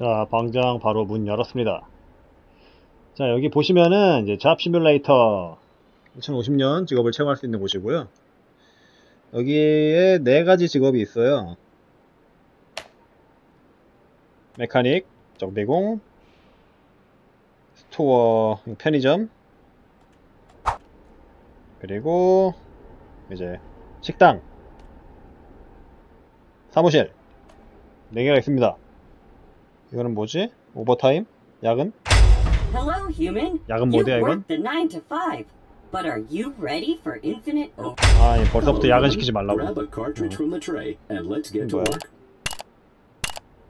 자, 방장 바로 문 열었습니다. 자, 여기 보시면은 이제 Job Simulator 2050년 직업을 체험할 수 있는 곳이고요. 여기에 네 가지 직업이 있어요. mechanic, 정비공, store, 편의점, 그리고 이제 식당, 사무실 네 개가 있습니다. 이거는 뭐지? 오버타임? 야근? Hello, human. 야근 모드야 이건? worked the 9 to 5, but are you ready for infinite o- 아, 예, 벌써부터 야근 시키지 말라고. Grab a cartridge from the tray and let's get to 뭐야? work.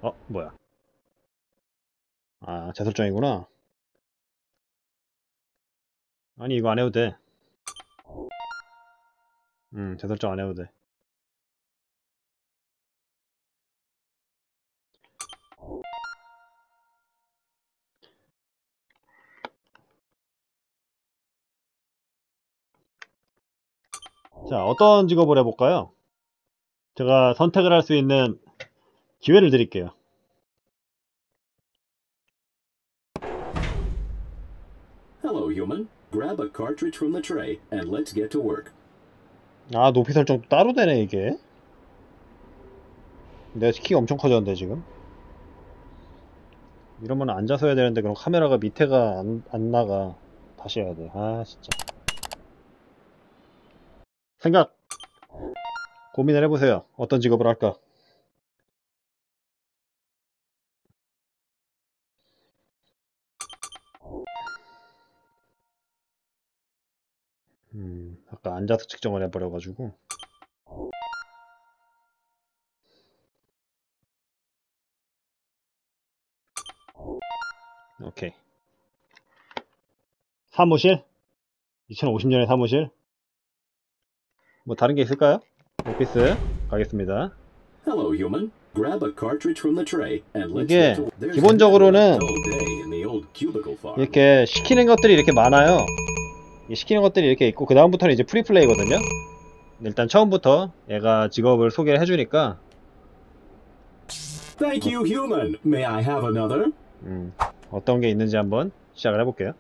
어, 뭐야? 아, 재설정이구나. 아니, 이거 안 해도 돼. 음, 재설정 안 해도 돼. 자, 어떤 직업을 해볼까요? 제가 선택을 할 수 있는 기회를 드릴게요. Hello, human. Grab a cartridge from the tray and let's get to work. 아 높이 설정 따로 되네 이게 내가 키가 엄청 커졌는데 지금 이러면 앉아서 해야 되는데 그럼 카메라가 밑에가 안, 안 나가 다시 해야 돼 아 진짜 생각 고민을 해보세요 어떤 직업을 할까 음 아까 앉아서 측정을 해버려가지고 오케이. 사무실? 2050년의 사무실? 뭐 다른 게 있을까요? 오피스 가겠습니다. Hello, human. Grab a cartridge from the tray and let's 이게 기본적으로는. 이렇게 시키는 것들이 이렇게 많아요. 이 시키는 것들이 이렇게 있고 그 다음부터는 이제 프리플레이거든요. 일단 처음부터 얘가 직업을 소개를 해주니까 Thank you, human. May I have another? 음, 어떤 게 있는지 한번 시작을 해볼게요.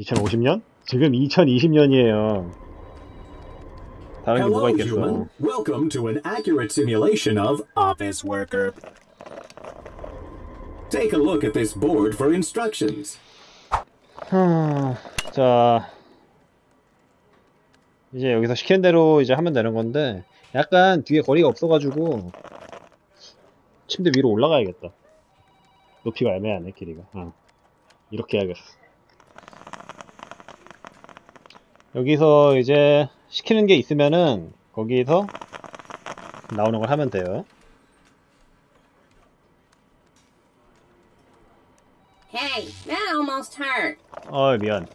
(2050년) 지금 (2020년이에요) 다른 게 뭐가 있겠어. Welcome to an accurate simulation of office worker. Take a look at this board for instructions. 하, 자 이제 여기서 시키는 대로 이제 하면 되는 건데 약간 뒤에 거리가 없어가지고 침대 위로 올라가야겠다 높이가 애매하네 길이가 어. 이렇게 해야겠어 여기서 이제 시키는 게 있으면은 거기서 나오는 걸 하면 돼요. Hey, that almost hurt. 어 미안.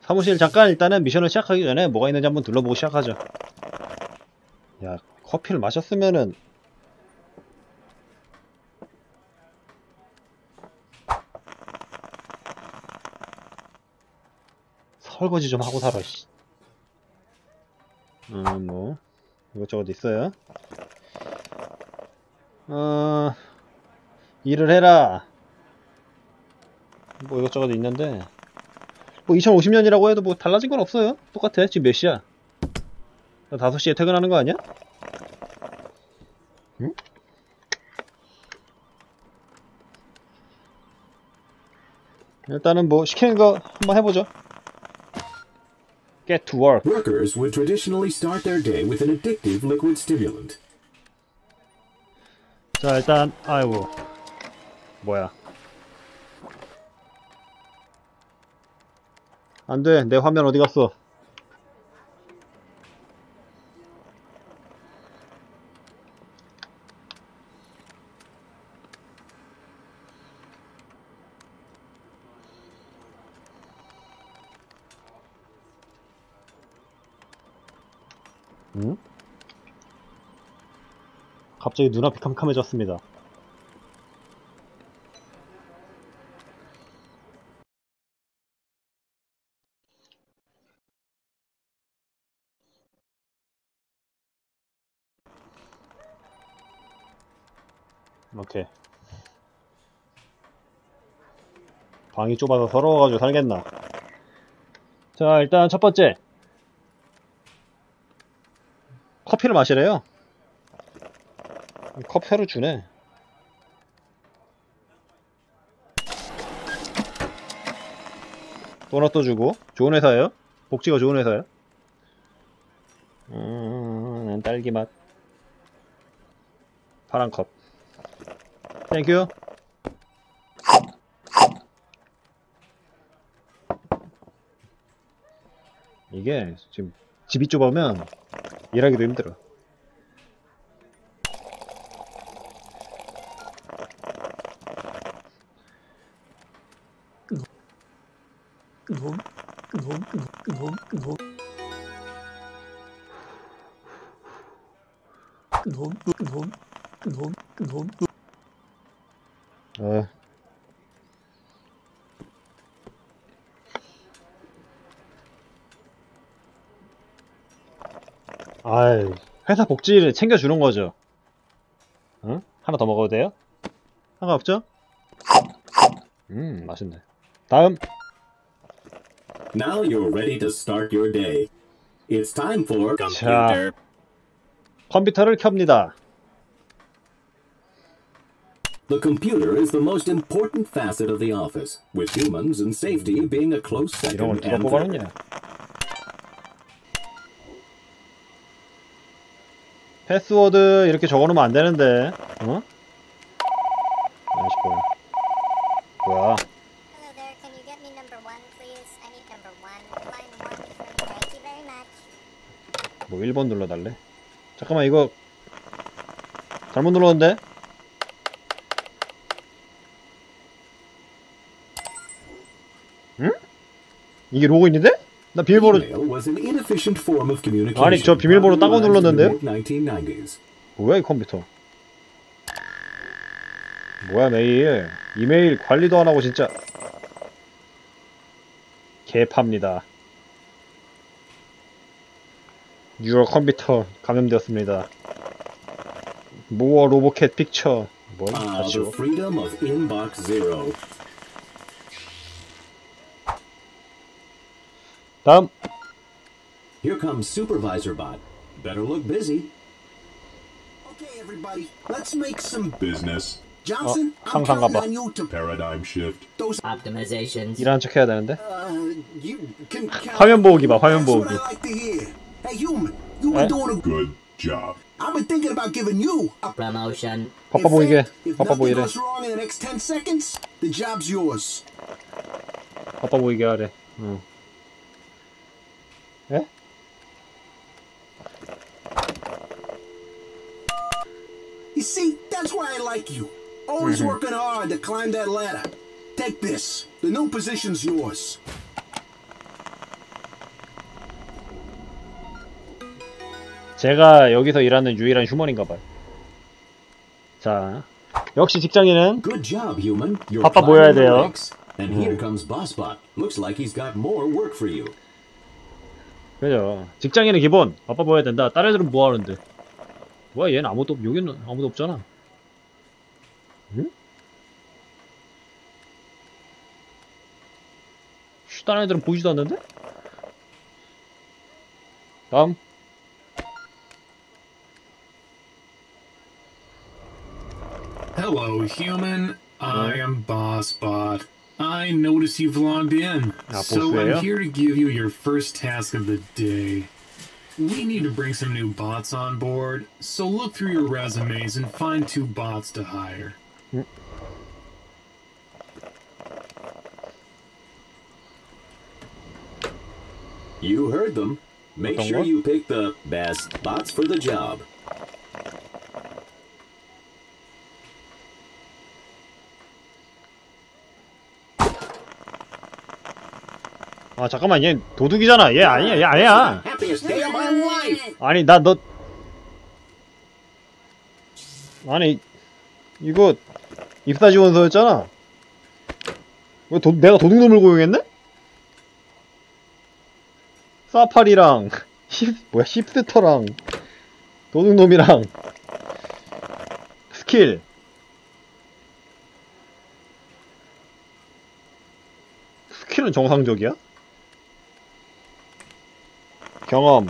사무실 잠깐 일단은 미션을 시작하기 전에 뭐가 있는지 한번 둘러보고 시작하죠. 야 커피를 마셨으면은 설거지 좀 하고 살아 씨. 음뭐 이것저것 있어요? 어 일을 해라. 뭐 이것저것 있는데. 뭐 2050년이라고 해도 뭐 달라진 건 없어요. 똑같아. 지금 몇 시야? 나 5시에 퇴근하는 거 아니야? 응? 일단은 뭐 시키는 거 한번 해보죠 Get to work Workers would traditionally start their day with an addictive liquid stimulant. 자 일단 아이고 뭐야 안돼 내 화면 어디 갔어 갑자기 눈앞이 캄캄해졌습니다. 오케이. 방이 좁아서 서러워가지고 살겠나. 자, 일단 첫 번째. 커피를 마시래요. 커피를 주네. 도넛도 주고. 좋은 회사예요. 복지가 좋은 회사예요. 음, 딸기 맛. 파란 컵. Thank you. 이게 지금 집이 좁으면 일하기도 힘들어. 어. 회사 복지를 챙겨주는 거죠. 응? 하나 더 먹어도 돼요? 상관없죠? 음, 맛있네. 다음. Now you're ready to start your day. It's time for 자, 컴퓨터를 켭니다. The computer is the most important facet of the office, with humans and safety being a close 이런 걸 second 누가. 뽑아놓냐? 패스워드 이렇게 적어놓으면 안 되는데, 어? 아이씨, 뭐야. 뭐야. 뭐 1번 눌러달래? 잠깐만 이거 잘못 눌렀는데? 응? 이게 로그인인데? 나 비밀번호. 아니, 저 비밀번호 딴거 눌렀는데요? 1990s. 뭐야 이 컴퓨터? 뭐야 메일? 이메일 관리도 안 하고 진짜 개팝니다. 유어 컴퓨터 감염되었습니다. 모어 로보캣 픽처. 뭘 Ah, 다시 the 고 freedom of Inbox Zero. 다음 Here comes Supervisor Bot. Better look busy. Okay, everybody, let's make some business Johnson. Oh, I'm 상상가 counting 봐. on you to paradigm shift. those. Optimizations. 일하는 척 해야 되는데 Uh, you can count. 화면 보기 봐 화면 That's what 보기 I like to hear. Hey, human, you've Eh? been doing a. Good job. I've been thinking about giving you a. Promotion. 바빠 In 보이게 fact, if 바빠 nothing 보이래 goes wrong in the next 10 seconds, the job's yours. 바빠 보이게 하래 응. You see, that's why I like you. Always working hard to climb that ladder. Take this. The new position's yours. 제가 여기서 일하는 유일한 휴먼인가 봐요 자 역시 직장인은 Good job, human. You're 바빠 보여야 돼요. ranks. And here comes BossBot. Looks like he's got more work for you. 그죠. 직장인은 기본 바빠 보여야 된다. 다른 애들은 뭐 하는데? 뭐야 얘는 아무도 없, 여기는 아무도 없잖아. 응? 쉬, 다른 애들은 보이지도 않는데? 다음. Hello, human. I am BossBot. I notice you've logged in, Ah, so? I'm here to give you your first task of the day. We need to bring some new bots on board, so look through your resumes and find two bots to hire. You heard them. Make sure you pick the best bots for the job. 아 잠깐만 얘 도둑이잖아 얘 아니야 얘 아니야 아니 나 너 아니 이거 입사 지원서였잖아 왜 도, 내가 도둑놈을 고용했네? 사파리랑 힙, 뭐야 힙스터랑 도둑놈이랑 스킬 스킬은 정상적이야? 경험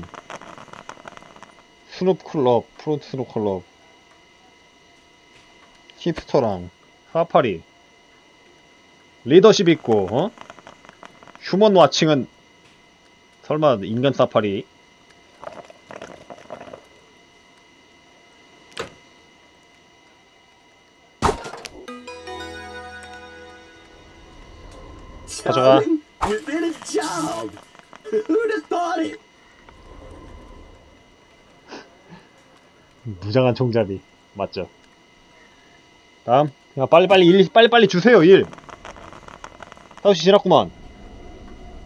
스눕 클럽 프론트 스눕 클럽 힙스터랑 사파리 리더십 있고 어? 휴먼 와칭은 설마 인간 사파리 가져가. Charlie, you did a job. Who'd have thought it? 무장한 총잡이 맞죠 다음 야 빨리빨리 일 빨리빨리 주세요 일 5시 지났구만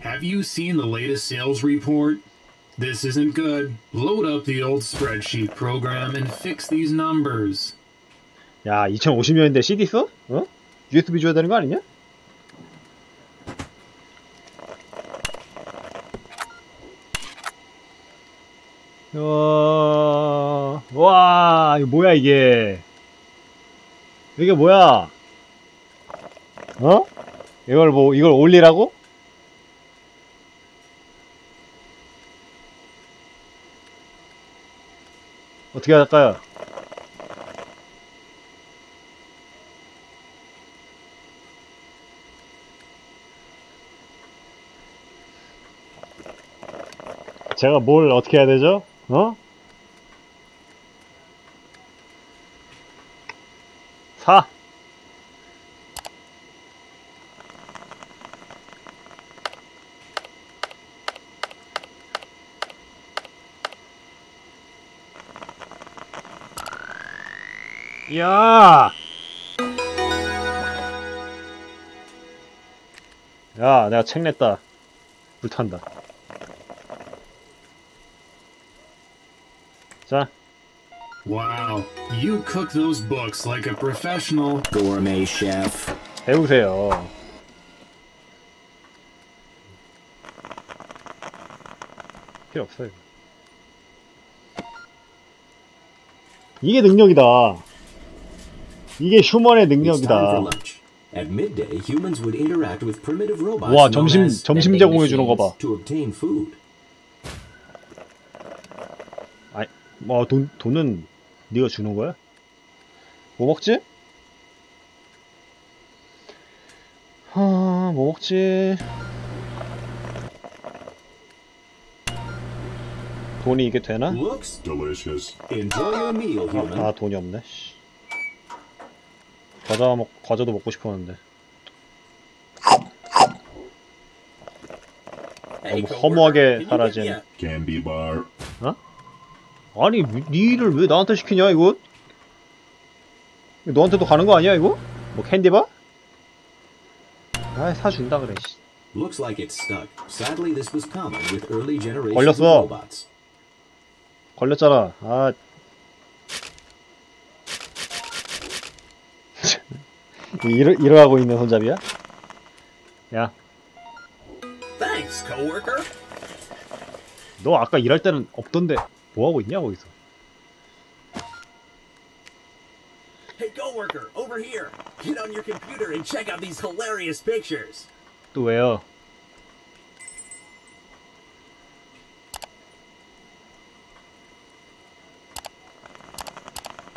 Have you seen the latest sales report? This isn't good. Load up the old spreadsheet program and fix these numbers. 야 2050년인데 CD 써? 어? USB 줘야 되는 거 아니냐? 와, 와, 이거 뭐야 이게? 이게 뭐야? 어? 이걸 뭐 이걸 올리라고? 어떻게 할까요? 제가 뭘 어떻게 해야 되죠? 어? 사. 야! 야, 내가 책 냈다. 불탄다. 자, Wow, you cook those books like a professional. Gourmet chef. 배우세요. 필요 없어요. 이게 능력이다. 이게 휴먼의 능력이다. At midday, humans would interact with primitive robots 와, 점심- 점심 제공해 주는 거 봐. to obtain food. 아이, 뭐, 돈, 돈은 네가 주는 거야? 뭐 먹지? 하, 뭐 먹지? 돈이 이게 되나? Human. 아, 돈이 없네. 씨. 과자 먹, 과자도 먹고 싶었는데. 너무 허무하게 사라진. Bar. 아니, 뭐, 네 일을 왜 나한테 시키냐, 이거? 너한테도 가는 거 아니야, 이거? 뭐, 캔디바? 아, 사준다 그래, 씨. Looks like it's stuck. Sadly, this was common with early generations 걸렸어. robots. 걸렸잖아. 아. 이러, 이러하고 있는 손잡이야? 야, Thanks, coworker. 너 아까 일할 때는 없던데, 뭐하고 있냐, 거기서? Hey, coworker, over here. Get on your computer and check out these hilarious pictures. 또 왜요?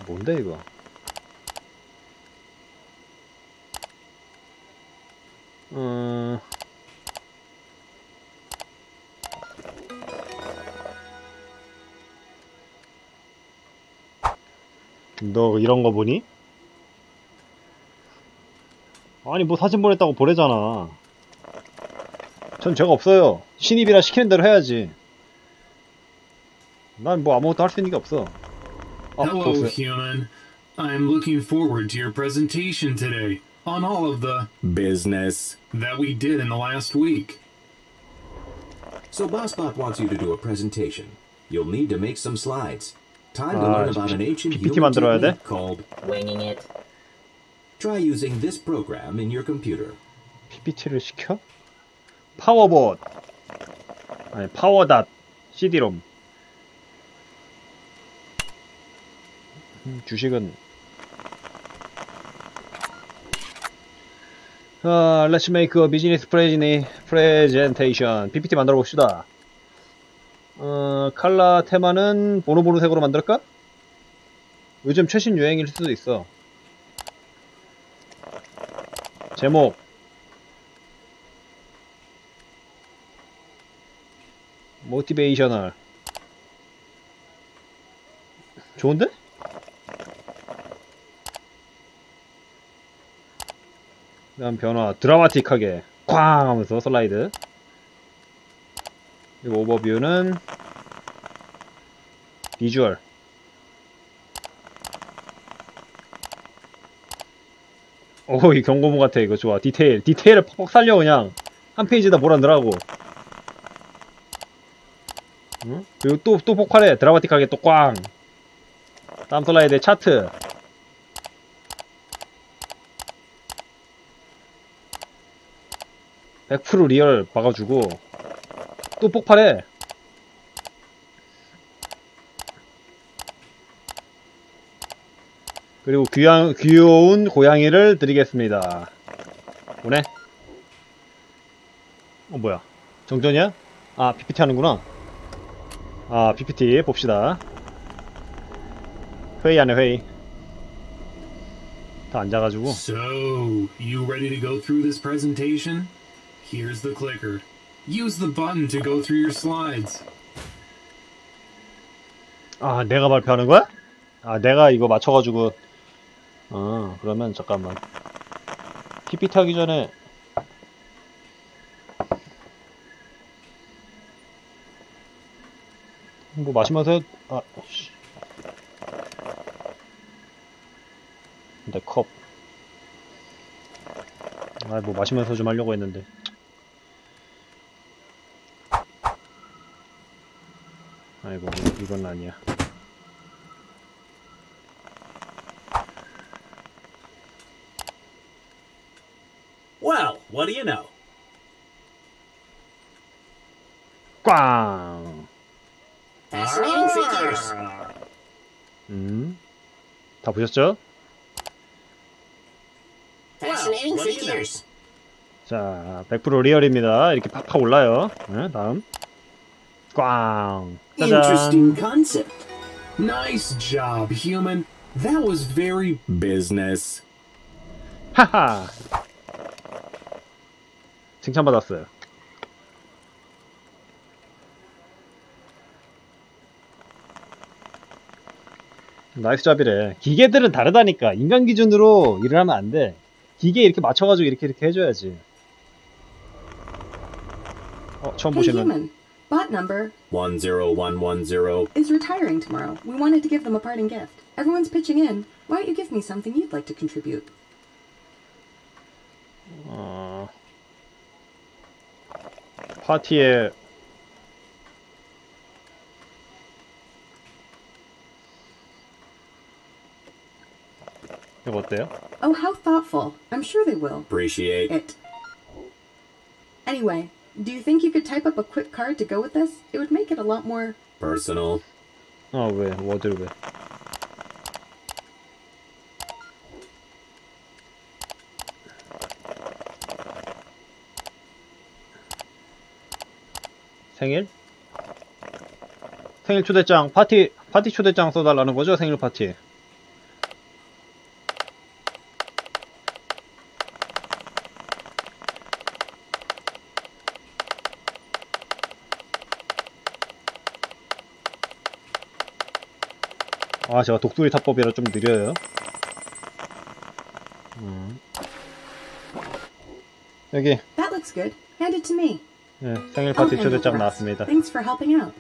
뭔데 이거? 음... 너 이런 거 보니? 아니 뭐 사진 보냈다고 보내잖아. 전 죄가 없어요. 신입이라 시키는 대로 해야지. 난 뭐 아무것도 할 수 있는 게 없어. 아, Hello, 보세요. human. I'm looking forward to your presentation today on all of the Business. that we did in the last week. So BossBot wants you to do a presentation. You'll need to make some slides. Time to 아, learn about an ancient PPT human 만들어야 돼? technique called Winging it. Try using this program in your computer. PPT를 시켜? 파워봇. 아니, 파워닷. CD롬. 음, 주식은 어, let's make a business presentation. PPT 만들어 봅시다. 어, 칼라 테마는 보노보노색으로 만들까? 요즘 최신 유행일 수도 있어. 제목. 모티베이셔널. 좋은데? 그 다음 변화 드라마틱하게 쾅 하면서 슬라이드 그리고 오버뷰는 비주얼. 오이 경고문 같아 이거. 좋아. 디테일. 디테일을 퍽퍽 살려 그냥. 한 페이지다 몰아넣으라고. 응? 그리고 또 또 폭발해. 드라마틱하게 또 꽝. 다음 슬라이드에 차트. 100% 리얼 박아주고 또 폭발해 그리고 귀양, 귀여운 고양이를 드리겠습니다 오네 어 뭐야 정전이야? 아 PPT 하는구나 아 PPT 봅시다 회의하네 회의 다 앉아가지고 So, you ready to go through this presentation? Here's the clicker. Use the button to go through your slides. 아, 내가 발표하는 거야? 아, 내가 이거 맞춰가지고. 아, 그러면 잠깐만. PPT 하기 전에. 뭐 마시면서 해. 아, 씨. 내 컵. 아, 뭐 마시면서 좀 하려고 했는데. 아이고, 이건 아니야. Well, what do you know? 꽝! Fascinating figures. 음. 다 보셨죠? Fascinating figures. 자, 100% 리얼입니다. 이렇게 팍팍 올라요. 네, 다음. 꽝! 짜잔! Interesting concept. Nice job, human. That was very Business. 하하! 칭찬받았어요. 나이스 잡이래. 기계들은 다르다니까. 인간 기준으로 일을 하면 안 돼. 기계 이렇게 맞춰가지고 이렇게 이렇게 해줘야지. 어, 처음 보시는. human. Bot number 10110. is retiring tomorrow. We wanted to give them a parting gift. Everyone's pitching in. Why don't you give me something you'd like to contribute? 어, 파티에 이거 어때요? Oh, how thoughtful. I'm sure they will. Appreciate. It. Anyway, do you think you could type up a quick card to go with this? It would make it a lot more. Personal. 어, 왜? 워드를 왜? 생일? 생일 초대장, 파티, 파티 초대장 써달라는 거죠? 생일 파티. 아, 제가 독수리 타법이라 좀 느려요. 음. 여기, That looks good. Hand it to me. 예, 생일 파티 초대장. 나왔습니다. Thanks for helping out.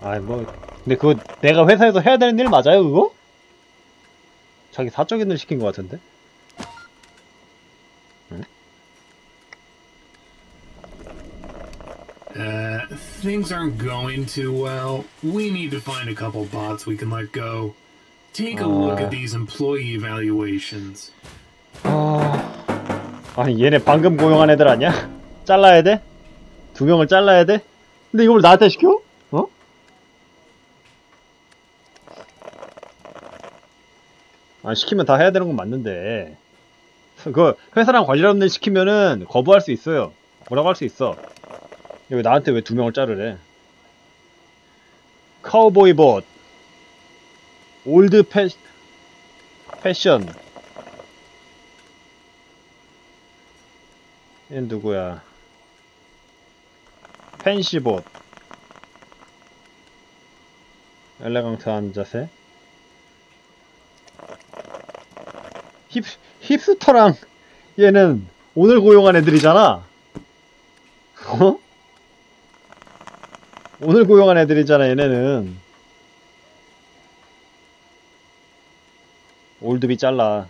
아이, 뭐, 근데 그거 내가 회사에서 해야 되는 일 맞아요, 그거? 자기 사적인 일 시킨 것 같은데? Uh, things aren't going too well. We need to find a couple bots we can let go. Take a look at these employee evaluations. 아, 아니, 얘네 방금 고용한 애들 아니야? 잘라야 돼? 두 명을 잘라야 돼? 근데 이걸 나한테 시켜? 어? 아, 시키면 다 해야 되는 건 맞는데. 그 회사랑 관련 일 시키면은 거부할 수 있어요. 뭐라고 할 수 있어. 왜 나한테 왜 두 명을 자르래? 카우보이 봇, 올드 패 패션. 얘 누구야? 팬시 봇. 엘레강트한 자세. 힙, 힙스터랑 얘는 오늘 고용한 애들이잖아. 어? 오늘 고용한 애들이잖아, 얘네는. 올드비 잘라.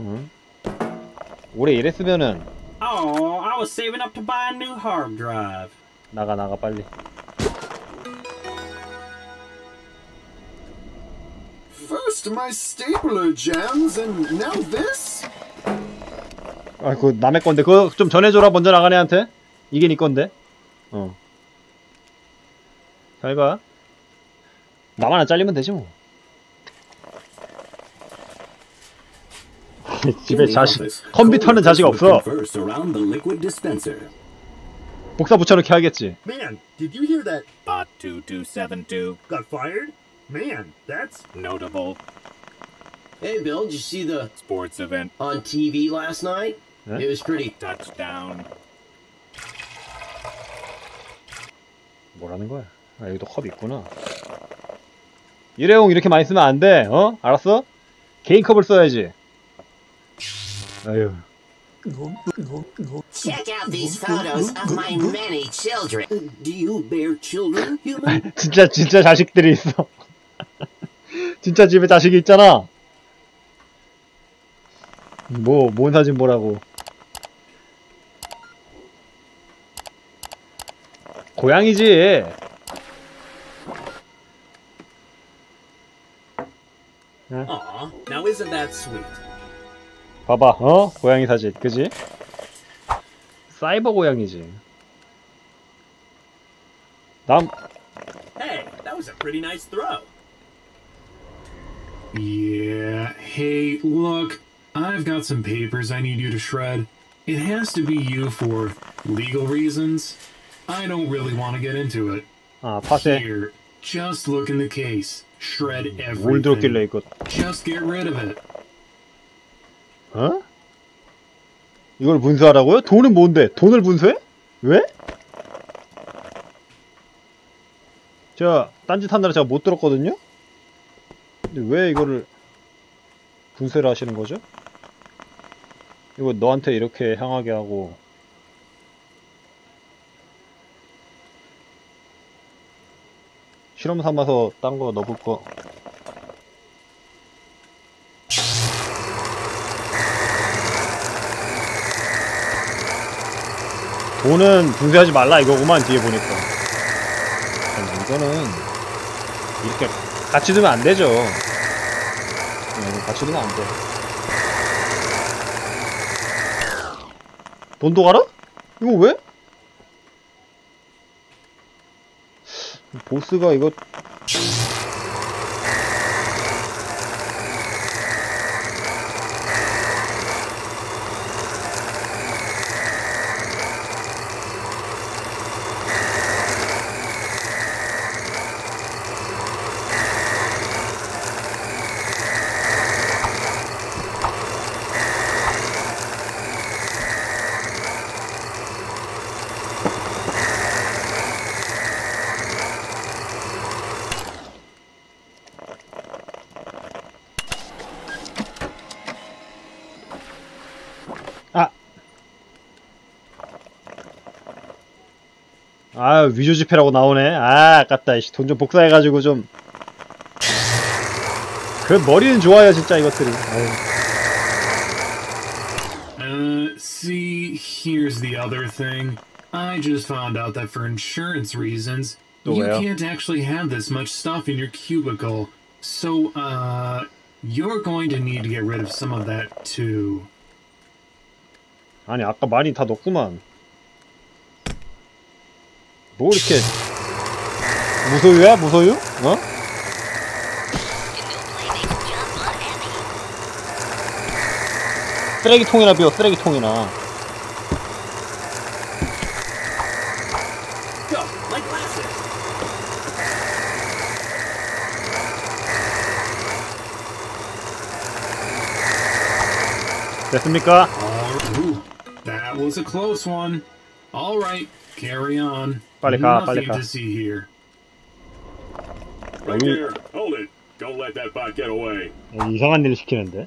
응? 오래 일했으면은 Oh, I was saving up to buy a new hard drive. 나가 나가 빨리. First my stapler jams, and now this? 아, 그 남의 건데 그거 좀 전해줘라 먼저 나간 애한테. 이게 네 건데. 어. 잘 가. 나만 안 잘리면 되지 뭐. 집에 자식 컴퓨터는 자식 없어. 복사 붙여넣기 하겠지. Man, did you hear that? Bot 2272. Got fired? Man, that's Notable Hey, Bill, did you see the sports event on TV last night? It was pretty. touchdown. 뭐라는 거야? 아 여기도 컵 있구나. 일회용 이렇게 많이 쓰면 안 돼. 어? 알았어? 개인 컵을 써야지. 아유. Check out these photos of my many children. Do you bear children, human? 진짜 진짜 자식들이 있어. 진짜 집에 자식이 있잖아. 뭐, 뭔 사진 보라고. 고양이지. Aw, now isn't that sweet? 봐봐, 어? 고양이 사진, 그지? 사이버 고양이지. 남, Hey, that was a pretty nice throw. Yeah, hey, look, I've got some papers I need you to shred. It has to be you for legal reasons. I don't really want to get into it. 아, 파세. Here, just look in the case. Shred 뭘 들었길래 everything. 이거, Just get rid of it. 어? 이걸 분수하라고요? 돈은 뭔데? 돈을 분수해? 왜? 제가 딴짓 한다라 제가 못 들었거든요? 근데 왜 이거를 분쇄를 하시는 거죠? 이거 너한테 이렇게 향하게 하고 실험 삼아서 딴 거 넣을 거 돈은 분쇄하지 말라 이거구만 뒤에 보니까 이거는 이렇게 같이 두면 안 되죠 네, 같이 두면 안돼 돈도 가라? 이거 왜? 보스가 이거 아! 아, 위조 지폐라고 나오네. 아, 아깝다. 돈 좀 복사해가지고 좀. 그 머리는 좋아요, 진짜 이것들이. Uh, see, here's the other thing. I just found out that for insurance reasons, Oh, you can't actually have this much stuff in your cubicle. So, uh, you're going to need to get rid of some of that too. 아니, 아까 많이 다 넣었구만. 뭐 이렇게. 무소유야? 무소유? 어? 쓰레기통이나 비워 쓰레기통이나. 됐습니까? Ooh, that was a close one. All right, carry on. 빨리 가, 빨리 Nothing 가. to see here. Right there. Hold it. Don't let that bot get away. 이상한 일을 시키는데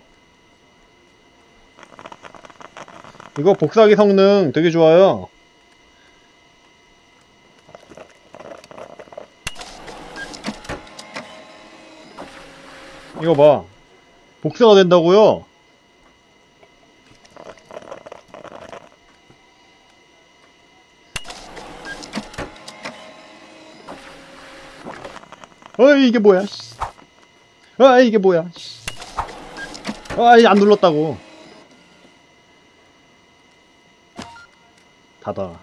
이거 복사하기 성능 되게 좋아요 이거 봐 복사가 된다고요 어이 이게 뭐야 씨. 아 이게 뭐야 씨. 아이 안 눌렀다고 닫아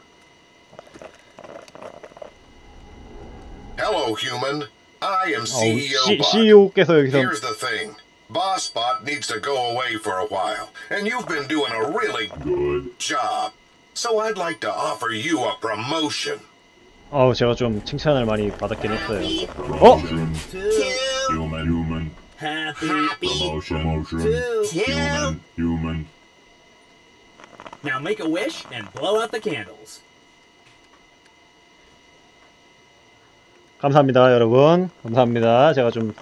Hello, human. I am CEO 시, Bot. CEO께서 여기서 Here's the thing. Bossbot needs to go away for a while, and you've been doing a really good job. So I'd like to offer you a promotion. 어우 제가 좀 칭찬을 많이 받았긴 했어요 어? 감사합니다 여러분 감사합니다 제가 좀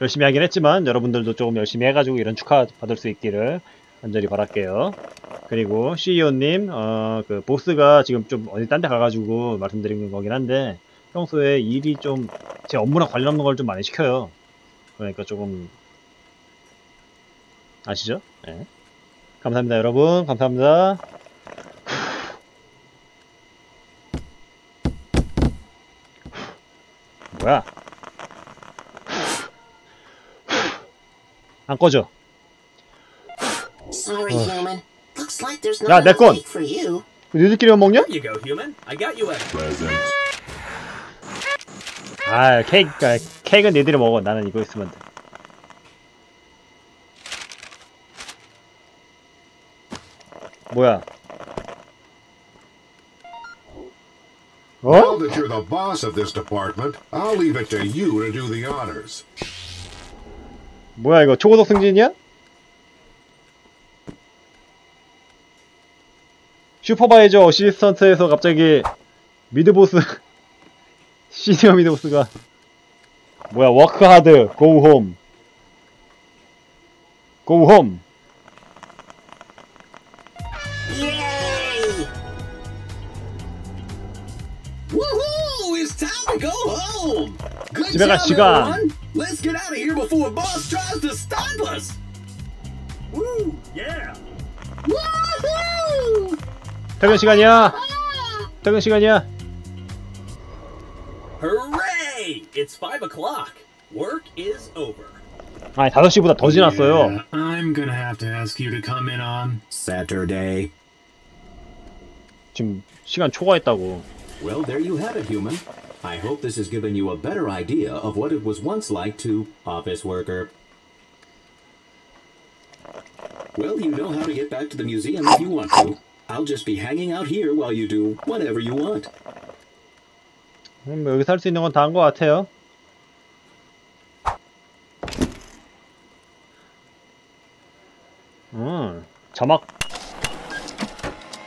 열심히 하긴 했지만 여러분들도 조금 열심히 해가지고 이런 축하 받을 수 있기를 간절히 바랄게요. 그리고 CEO님 어, 그 보스가 지금 좀 어디 딴 데 가가지고 말씀드린 거긴 한데 평소에 일이 좀 제 업무랑 관련 없는 걸 좀 많이 시켜요. 그러니까 조금 아시죠? 네. 감사합니다 여러분. 감사합니다. 뭐야? 안 꺼져 Sorry, human. Looks like there's 야, not 내 enough 건. cake for you. 너희들끼리만 먹냐? You go, human. I got you a Present. 아 케이크 아, 케이크는 니들이 먹어 나는 이거 있으면 돼 뭐야 Now 어? that you're the boss of this department, I'll leave it to you to do the honors. 뭐야 이거 초고속 승진이야? supervisor assistant에서 갑자기 mid boss senior mid boss가 뭐야 work hard go home go home Yay! Woohoo! It's time to go home. Good 집에 갈 job, 시간. everyone. Let's get out of here before boss tries to stop us. Woo! Yeah. Woohoo! 퇴근 시간이야 퇴근 시간이야 Hooray! It's five o'clock. Work is over. 아니 5시보다 더 지났어요 Yeah, I'm gonna have to ask you to come in on. Saturday. 지금 시간 초과했다고 Well, there you have it, human. I hope this has given you a better idea of what it was once like to office worker. Well, you know how to get back to the museum if you want to. I'll just be hanging out here while you do whatever you want. 음, 뭐 여기서 할 수 있는 건 다한 것 같아요 음 자막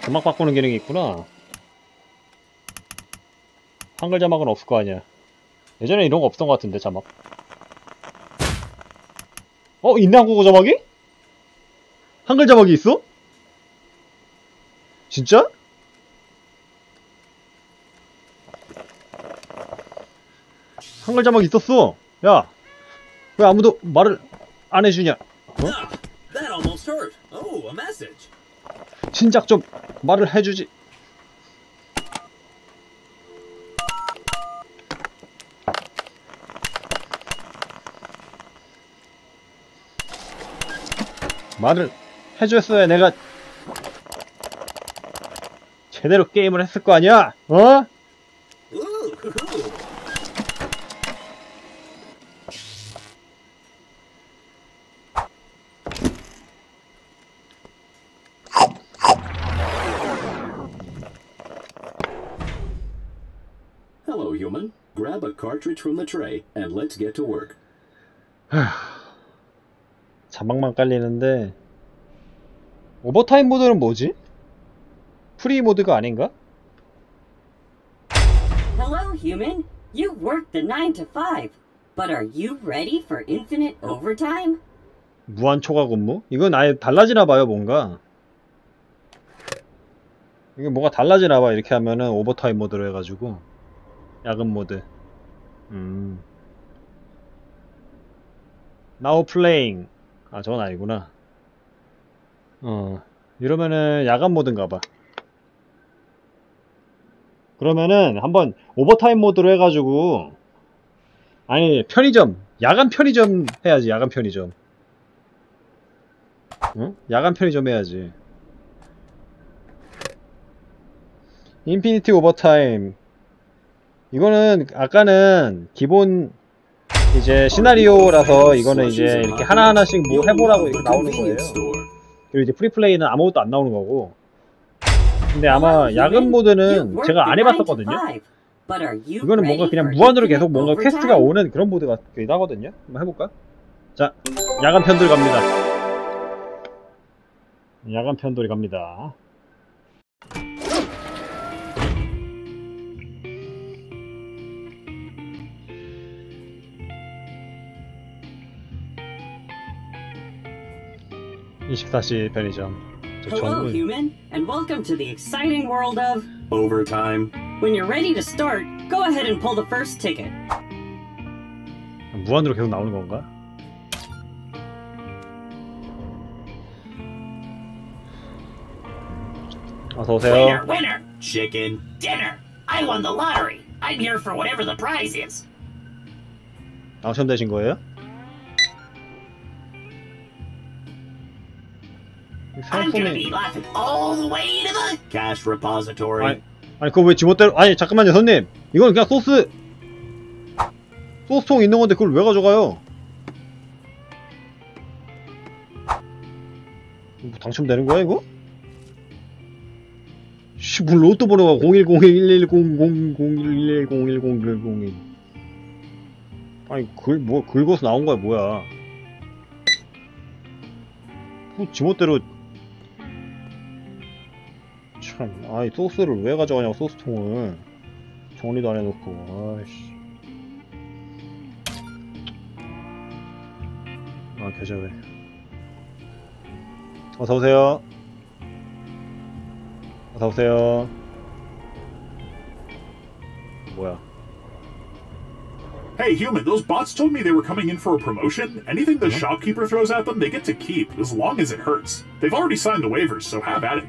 자막 바꾸는 기능이 있구나 한글 자막은 없을 거 아니야 예전에 이런 거 없던 것 같은데 자막 어? 있네 한국어 자막이? 한글 자막이 있어? 진짜? 한글 자막 있었어. 야, 왜 아무도 말을 안 해주냐? Ah, that almost hurt. Oh. 진작 좀 말을 해주지. 말을 해줬어야 내가 제대로 게임을 했을 거 아니야? 어? Hello, human. Grab a cartridge from the tray and let's get to work. 자막만 깔리는데 오버타임 모드는 뭐지? 프리 모드가 아닌가? Hello, human. You worked the 9 to 5. But are you ready for infinite overtime? 무한 초과 근무? 이건 아예 달라지나 봐요 뭔가 이게 뭐가 달라지나 봐 이렇게 하면은 overtime 모드로 해 가지고 야근 모드 음 Now playing 아 저건 아니구나 어 이러면은 야간 모드인가 봐 그러면은 한번 overtime 모드로 해가지고 아니 편의점 야간 편의점 해야지 야간 편의점. 응? 야간 편의점 해야지. Infinity overtime. 이거는 아까는 기본 이제 시나리오라서 이거는 이제 이렇게 하나하나씩 뭐 해보라고 이렇게 나오는 거예요. 그리고 이제 free play는 아무것도 안 나오는 거고 근데 아마 야근 모드는 제가 안 해봤었거든요. 이거는 뭔가 그냥 무한으로 계속 뭔가? quest가 오는 그런 모드가 있긴 하거든요. 한번 해볼까? 자 야간 편돌 갑니다. 야간 편돌이 갑니다. 이식사시 편의점. 저 Hello, 정문 human, and welcome to the exciting world of. Overtime. When you're ready to start, go ahead and pull the first ticket. 무한으로 계속 나오는 건가? 어서 오세요 Winner, winner! Chicken. Dinner! I won the lottery! I'm here for whatever the prize is. 당첨되신 거예요? I'm gonna 상품이 be laughing all the way to the Cash repository. 아니, 아니 그거 왜 지멋대로 아니 잠깐만요 선님 이건 그냥 소스 소스통 있는 건데 그걸 왜 가져가요 뭐 당첨되는 거야 이거? 씨, 뭘 로또 번호가 0101100011001010101 아니 글, 뭐 긁어서 나온 거야 뭐야 뭐 지멋대로 참, 아이 소스를 왜 가져가냐고 소스통을 정리도 안 해놓고 아이씨 아 겨자왜 어서오세요 어서오세요 뭐야 Hey, human, those bots told me they were coming in for a promotion. Anything the shopkeeper throws at them, they get to keep, as long as it hurts. They've already signed the waivers, so have at it.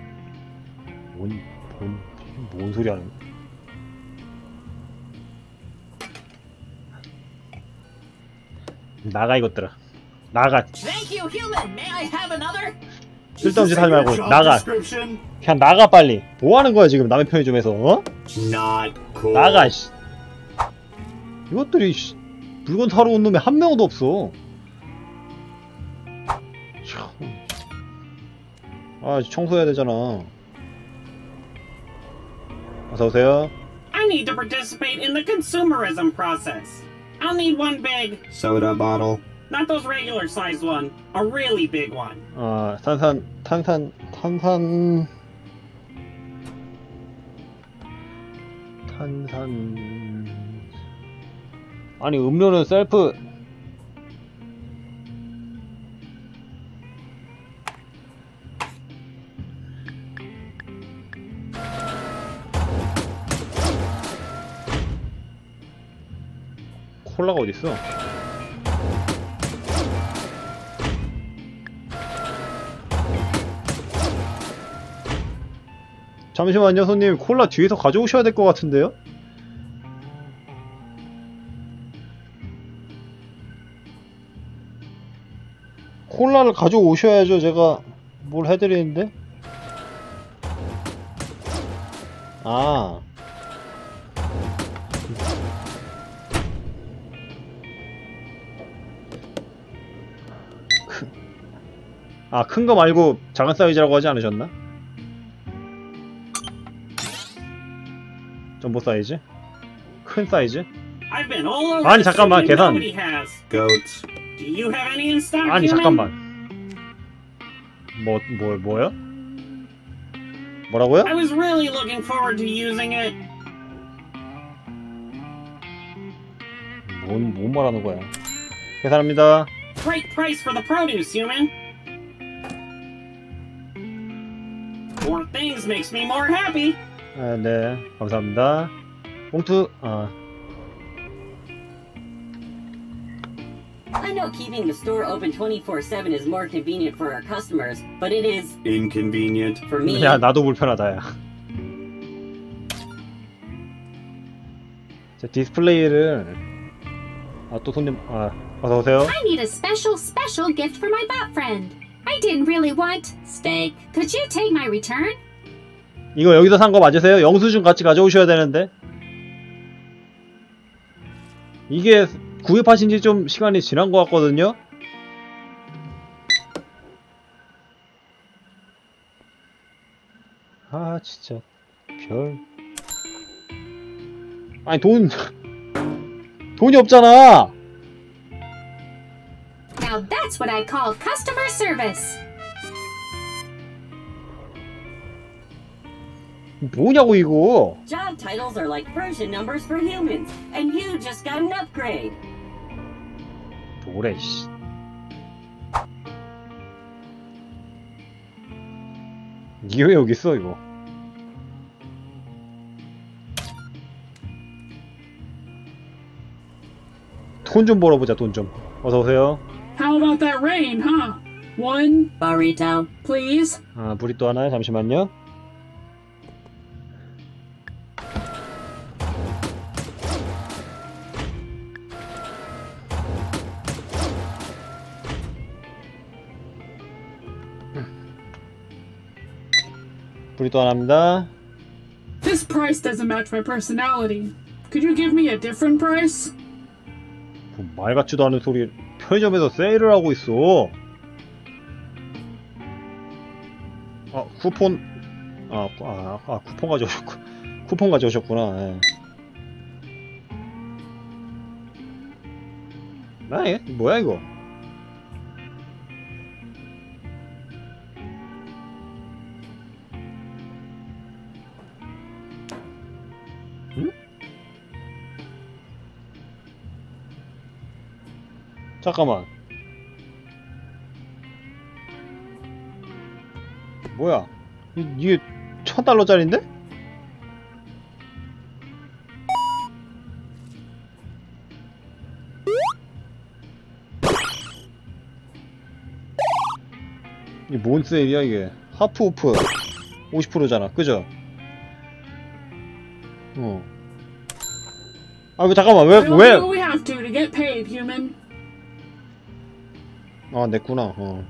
뭔, 뭔, 뭔 소리 하는 나가 이것들아. 나가. 짓 하지 말고 나가? 그냥 나가 빨리. 뭐 하는 거야 지금? 남의 편의점에서 어? Cool. 나가 씨. 이것들이 씨, 물건 사러 온 놈이 한 명도 없어. 참. 아 청소해야 되잖아 어서오세요 I need to participate in the consumerism process. I'll need one big, Soda bottle. not those regular sized one, a really big one. 아 탄산 탄산 탄산 탄산 아니 음료는 셀프 콜라가 어딨어? 잠시만요, 손님. 콜라 뒤에서 가져오셔야 될 것 같은데요? 콜라를 가져오셔야죠, 제가 뭘 해드리는데? 아. 아, 큰 거 말고 작은 사이즈라고 하지 않으셨나? 점보 사이즈? 큰 사이즈? 아니, 잠깐만, 계산. 아니? 잠깐만 뭐, 뭐, 뭐요? 뭐라고요? I was really looking forward to using it. 뭔, 뭔 말하는 거야 계산합니다 Great price for the produce, human. More things makes me more happy. 아, 네 감사합니다 봉투 아 I know keeping the store open 24 7 is more convenient for our customers, but it is, Inconvenient. for me, 야 나도 불편하다 야 자, 디스플레이를 아 또 손님 아 어서오세요 I need a special, special gift for my bot friend. I didn't really want steak. Could you take my return? 이거 여기서 산 거 맞으세요? 영수증 같이 가져오셔야 되는데 이게 구입하신 지 좀 시간이 지난 것 같거든요? 아 진짜 별 아니 돈 돈이 없잖아 Now that's what I call customer service. 뭐냐고 이거 Job titles are like version numbers for humans, and you just got an upgrade. 뭐래 씨 이게 왜 여기 있어 이거 돈 좀 벌어보자 돈 좀 어서 오세요 How about that rain, huh? One burrito, please. 아 불이 또 하나요 잠시만요 불이 또 하나입니다 This price doesn't match my personality. Could you give me a different price? 뭐 말 같지도 않은 소리 편의점에서 세일을 하고 있어 아 쿠폰 아, 쿠- 아, 아 쿠폰 가져오셨구 쿠폰 가져오셨구나 예. 아, 예? 뭐야 이거 잠깐만 뭐야 이, 이게 천 달러짜리인데? 이게 뭔 세일이야 이게 하프 오프 50%잖아 그죠? 어. 아, 왜, 잠깐만, 왜, We'll 왜? 아, 냈구나, 어.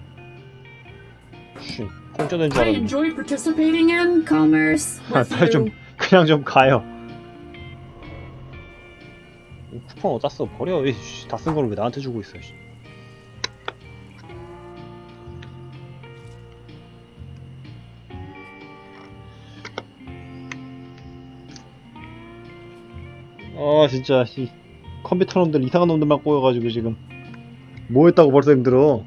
씨, 공짜 된 줄 I 알았네. enjoy participating in commerce 아, with 빨리 좀. 그냥 좀 가요. 이 쿠폰 어디다 써? 버려. 다쓴걸왜 나한테 주고 있어, 씨. 아, 진짜, 이 컴퓨터 놈들, 이상한 놈들만 꼬여가지고 지금. 뭐 했다고 벌써 힘들어.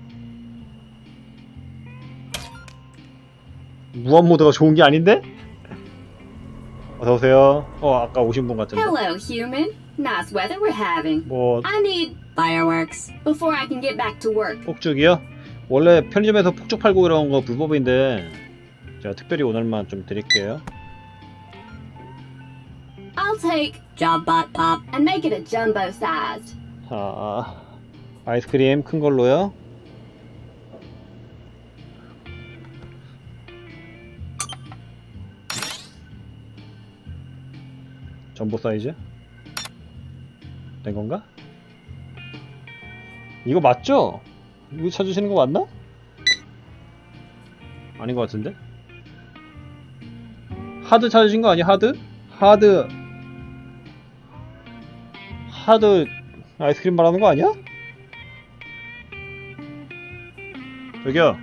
무한 모드가 좋은 게 아닌데? 어서오세요. 어, 아까 오신 분 같은데. Hello, human. Nice weather we're having. 뭐, I need fireworks before I can get back to work. 폭죽이요? 원래 편의점에서 폭죽 팔고 이런 거 불법인데, 제가 특별히 오늘만 좀 드릴게요. I'll take Jobbot Pop and make it a jumbo sized. 자, 아이스크림 큰 걸로요. 전보 사이즈? 된 건가? 이거 맞죠? 이거 찾으시는 거 맞나? 아닌 것 같은데? 하드 찾으신 거 아니야? 하드? 하드 하드 아이스크림 말하는 거 아니야? 저기요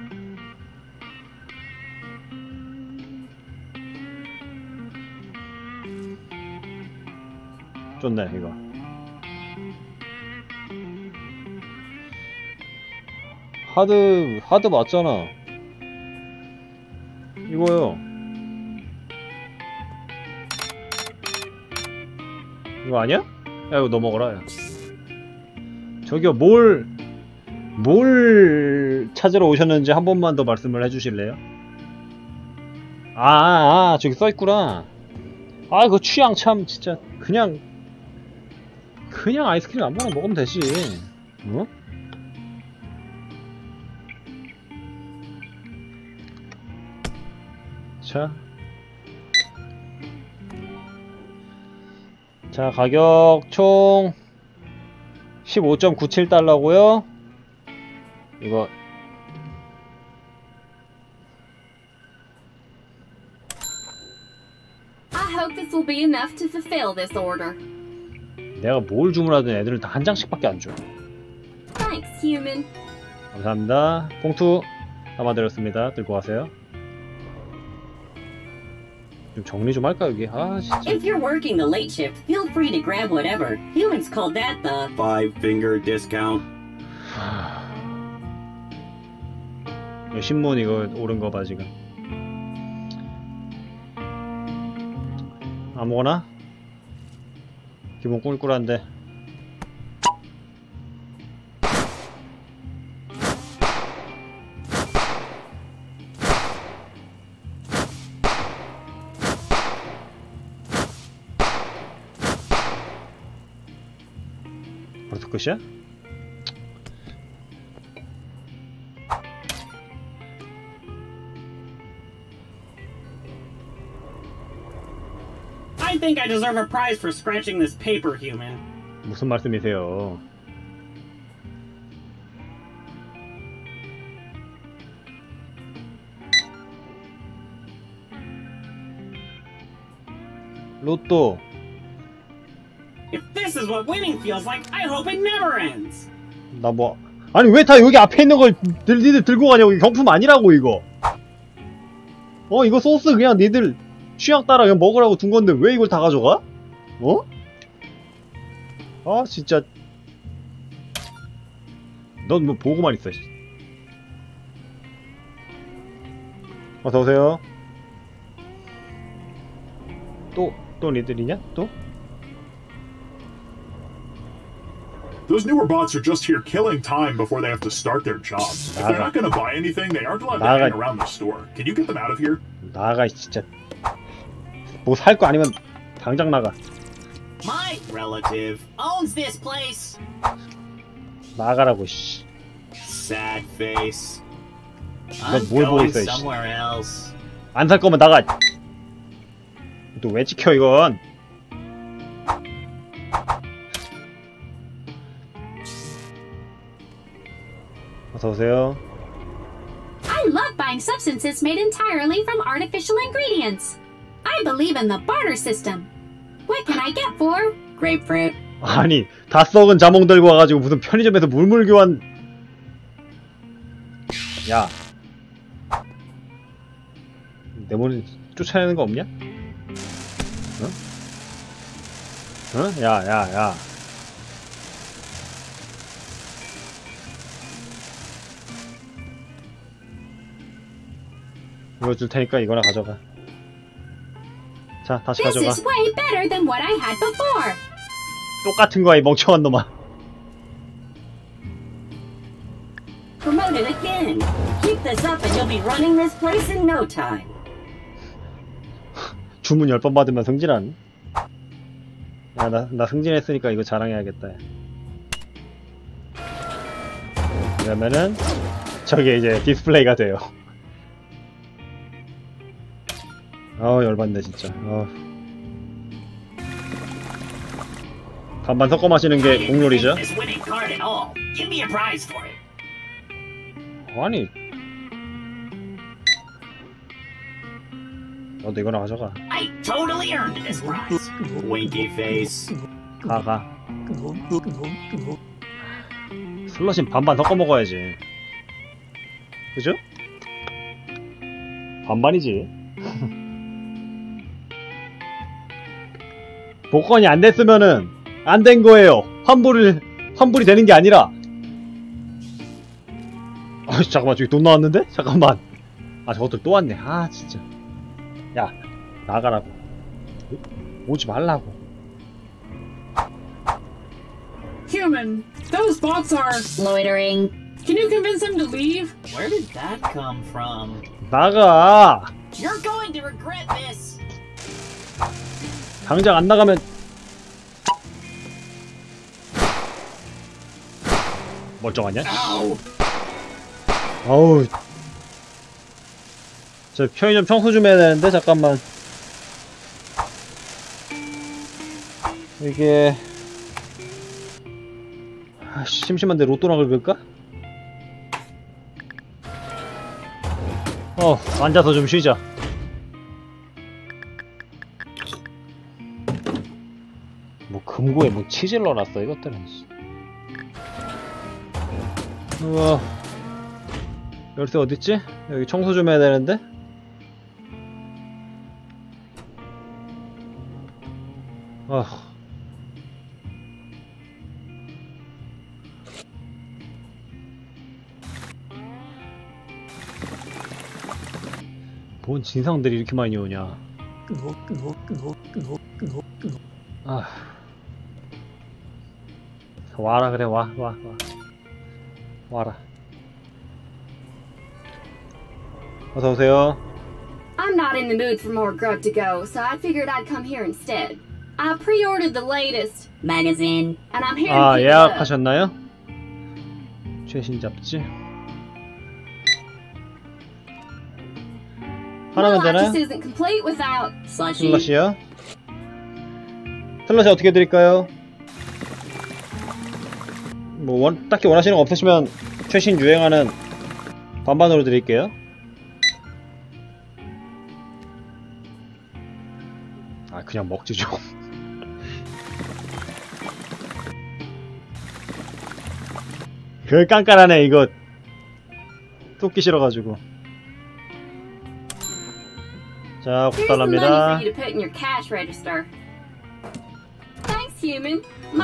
좋네 이거 하드 하드 맞잖아 이거요 이거 아니야? 야 이거 너 먹어라 야. 저기요 뭘뭘 찾으러 오셨는지 한 번만 더 말씀을 해주실래요? 아, 아, 아 저기 써있구나 아 그 취향 참 진짜 그냥 그냥 아이스크림 아무거나 먹으면 되지 어? 자. 자, 가격 총 15.97달러고요. 이거 be enough to fulfill this order. 내가 뭘 주문하든 애들은 다 한 장씩밖에 안 줘. Thanks, human. 감사합니다. 봉투 담아드렸습니다. 들고 가세요. 좀 정리 좀 할까 여기? 아 진짜. If you're working the late shift, feel free to grab whatever. Humans called that the Five finger discount. 신문 이거 옳은 거봐 지금. 아무거나? 기분 꿀꿀한데. 벌써 끝이야? I think I deserve a prize for scratching this paper, human. 무슨 말씀이세요? 로또 If this is what winning feels like, I hope it never ends. 나 뭐 아니 왜 다 여기 앞에 있는 걸 들, 니들 들고 가냐고 경품 아니라고 이거 어 이거 소스 그냥 니들 취향 따라 그냥 먹으라고 둔 건데 왜 이걸 다 가져가? 어? 아 진짜 넌 뭐 보고만 있어 씨. 어서오세요 또, 또 니들이냐? 또? Those newer bots are just here killing time before they have to start their job. If they're not to buy anything, they aren't allowed to hang around the store. Can you get them out of here? 나가 진짜 뭐 살 거 아니면 당장 나가 My relative owns this place. 나가라고 씨. Sad face. 넌 I'm 뭘 보고 going 있어 씨. somewhere else. 안살 거면 나가. 또 왜 지켜 이건? 어서 오세요. I love buying substances made entirely from artificial ingredients. I believe in the barter system. What can I get for? grapefruit. 아니 다 썩은 자몽 들고 와가지고 무슨 편의점에서 물물 교환. 야. 내모는 쫓아내는 거 없냐? 어? 어? 야, 야, 야. 이거 줄 테니까 이거나 가져가. 자, 다시 가져가. 똑같은 거야, 이 멍청한 놈아. Promoted again. Keep this up and you'll be running this place in no time. 주문 10번 받으면 승진한. 야, 나, 나 승진했으니까 이거 자랑해야겠다. 야. 그러면은, 저게 이제 디스플레이가 돼요. 어 열받네, 진짜. 어. 반반 섞어 마시는 게 공놀이죠? This winning card at all. Give me a prize for it. 아니. 너도 이거나 가져가. I totally earned this prize. Winky face. 가, 가. 슬러신 반반 섞어 먹어야지. 그죠? 반반이지. 복권이 안 됐으면은 안 된 거예요. 환불을 환불이 되는 게 아니라. 아 잠깐만 저기 돈 나왔는데? 잠깐만. 아 저것들 또 왔네. 아 진짜. 야 나가라고. 오지 말라고. Human, those bots are loitering. Can you convince them to leave? Where did that come from? 나가. You're going to regret this. 당장 안 나가면 멀쩡하냐? 아우 저 편의점 청소 좀 해야 되는데 잠깐만 이게 아씨 심심한데 로또나 긁을까? 어 앉아서 좀 쉬자 금고에 뭐 치질 넣어놨어 이것들은. 씨. 우와. 열쇠 어딨지? 여기 청소 좀 해야 되는데? 아. 뭔 진상들이 이렇게 많이 오냐. 아 와라 그래 와 와 와 와라 어서 오세요 I'm not in the mood for more grub to go, so I figured I'd come here instead. I pre-ordered the latest magazine, and I'm here to 아 pick it up. 예약하셨나요? 최신 잡지 My 하나면 되나요? life isn't complete without 슬러시요? 슬러시 어떻게 드릴까요? 뭐 원, 딱히 원하시는 거 없으시면 최신 유행하는 반반으로 드릴게요 아 그냥 먹지 좀 그 깐깐하네 이거 뚝기 싫어가지고 자 boss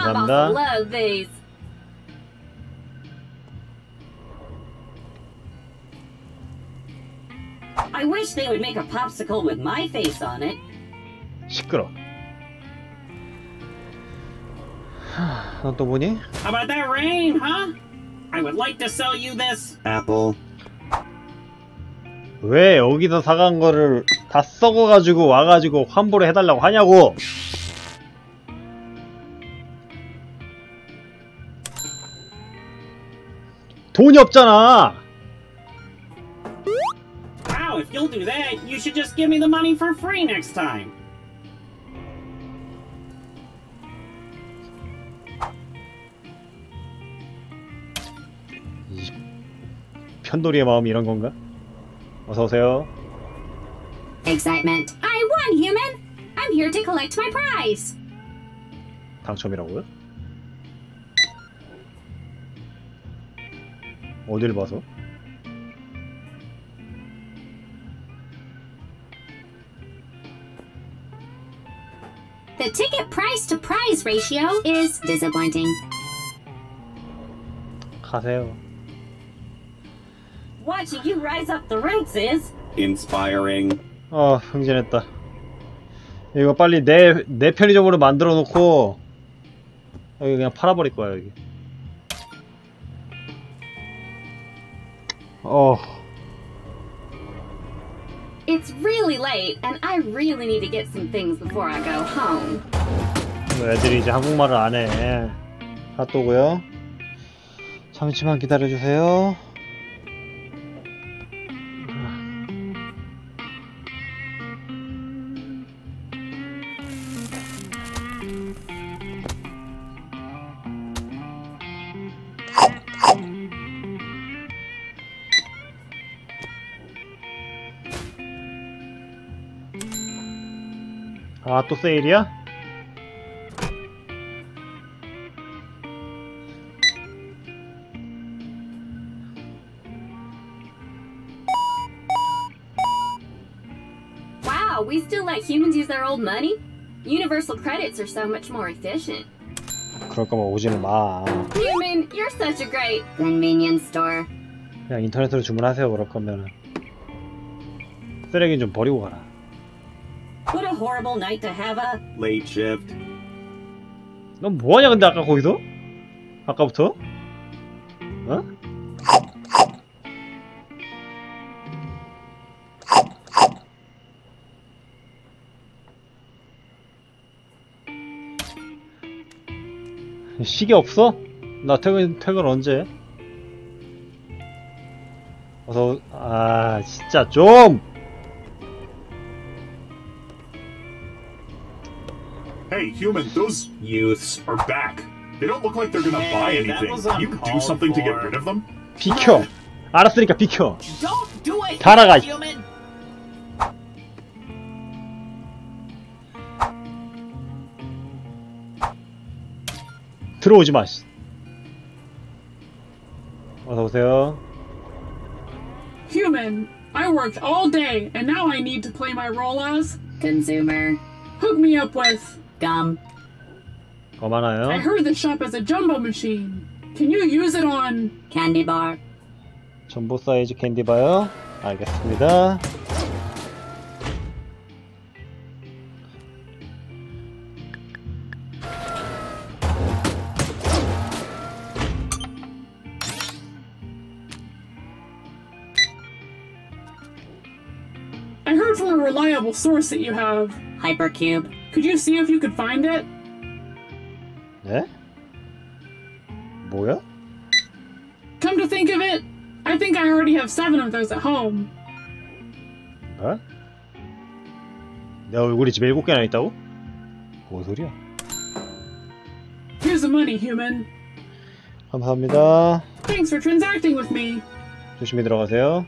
감사합니다. I wish they would make a popsicle with my face on it. 시끄러 넌또 뭐니? How about that rain, huh? I would like to sell you this. Apple. 왜 여기서 사간 거를 다 썩어가지고 와가지고 환불을 해달라고 하냐고 돈이 없잖아 you'll do that, you should just give me the money for free next time. 편돌이의 마음이 이런 건가? 어서오세요 Excitement. I won, human! I'm here to collect my prize. 당첨이라고요? 어딜 봐서? The ticket price to prize ratio is disappointing. 가세요 Watching you rise up the ranks is Inspiring. 아 흥진했다 이거 빨리 내, 내 편의점으로 만들어 놓고 여기 그냥 팔아버릴 거야 여기 어 It's really late, and I really need to get some things before I go home. 애들이 이제 한국말을 안해 핫도그요 잠시만 기다려주세요 아 또 세일이야? Wow, we still let humans use their old money? Universal credits are so much more efficient. 그럴 거면 오지는 마. Human, you're such a great convenience store. 그냥 인터넷으로 주문하세요. 그럴 거면 쓰레기는 좀 버리고 가라. What a horrible night to have a. Late shift. 넌 뭐하냐 근데 아까 거기서? 아까부터? 어? 시계 없어? 나 퇴근 퇴근 언제? 어서 아 진짜 좀 Hey, human, those youths are back. They don't look like they're gonna buy Hey, that anything. was Can you do uncalled something to get for. rid of them? 비켜 알았으니까 비켜 Don't do it, 다 나가 human! 들어오지 마 씨. 어서 오세요 Human, I worked all day and now I need to play my role as Consumer. hook me up with. Gum. 거 많아요 I heard the shop has a jumbo machine. Can you use it on Candy bar. 전보 사이즈 캔디바요 알겠습니다 I heard from a reliable source that you have. Hypercube. Could you see if you could find it? 네? 뭐야? Come to think of it, I think I already have seven of those at home. 어? 내 얼굴이 집에 일곱 개나 있다고? 뭔 소리야? Here's the money, human. 감사합니다 Thanks for transacting with me. 조심히 들어가세요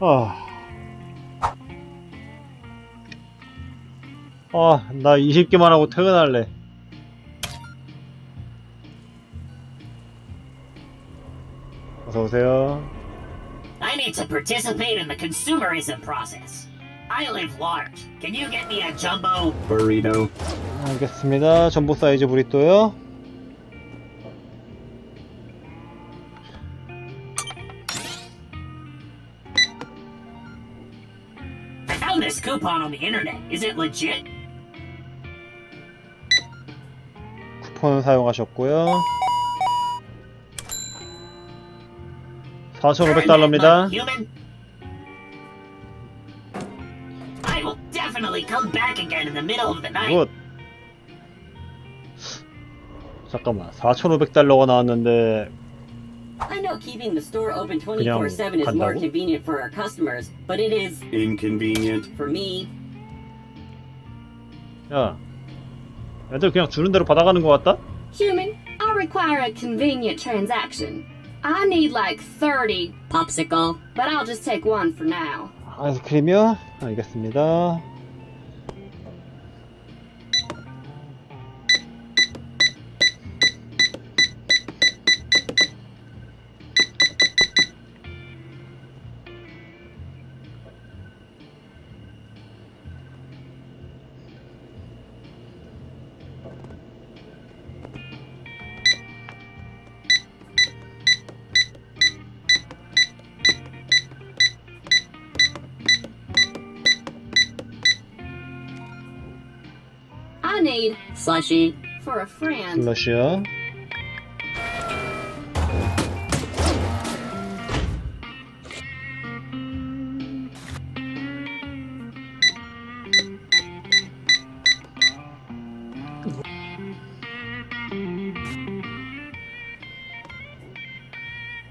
아... 아, 나 20개만 하고 퇴근할래. 어서 오세요. I need to participate in the consumerism process. I live large. Can you get me a jumbo? Burrito. 알겠습니다. 전보 사이즈 브리또요. I found this coupon on the internet. Is it legit? 쿠폰 사용하셨고요. 4,500달러입니다. Human? I will definitely come back again in the middle of the night. 굿. 잠깐만. 4,500달러가 나왔는데 I know keeping the store open 그냥 24/7 is more 간다고? convenient for our customers, but it is Inconvenient. for me. 야. 애들 그냥 주는 대로 받아가는 것 같다? Human, I require a convenient transaction. I need like 30 popsicle, but I'll just take one for now. 아이스크림이요? 알겠습니다. need slushy for a friend. 슬러시요.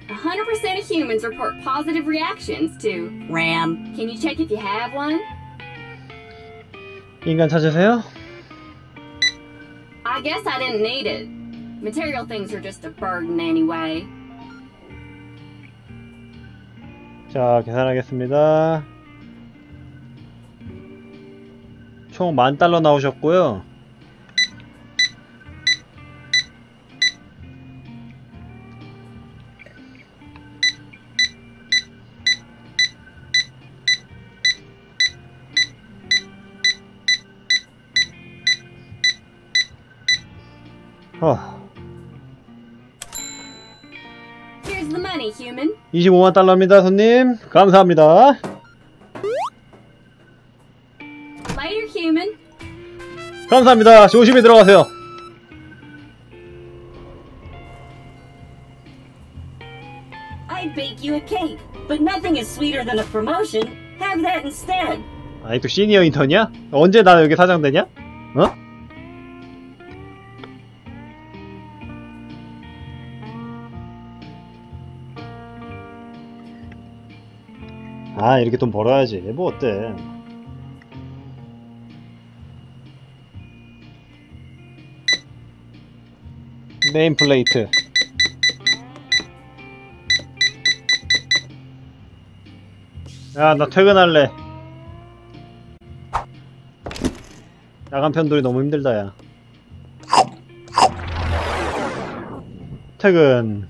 A 100% of humans report positive reactions to RAM. Can you check if you have one? 인간 찾으세요? I guess I didn't need it. Material things are just a burden anyway. 자, 계산하겠습니다. 총 만 달러 나오셨고요. 어, Here's the money, human. 25만 달러입니다, 손님. 감사합니다. 감사합니다. 조심히 들어가세요. 아니 또 시니어 인턴이야? 언제 나 여기 사장 되냐? 어? 아 이렇게 돈 벌어야지. 뭐 어때? 네임 플레이트. 야 나 퇴근할래. 야간 편돌이 너무 힘들다 야. 퇴근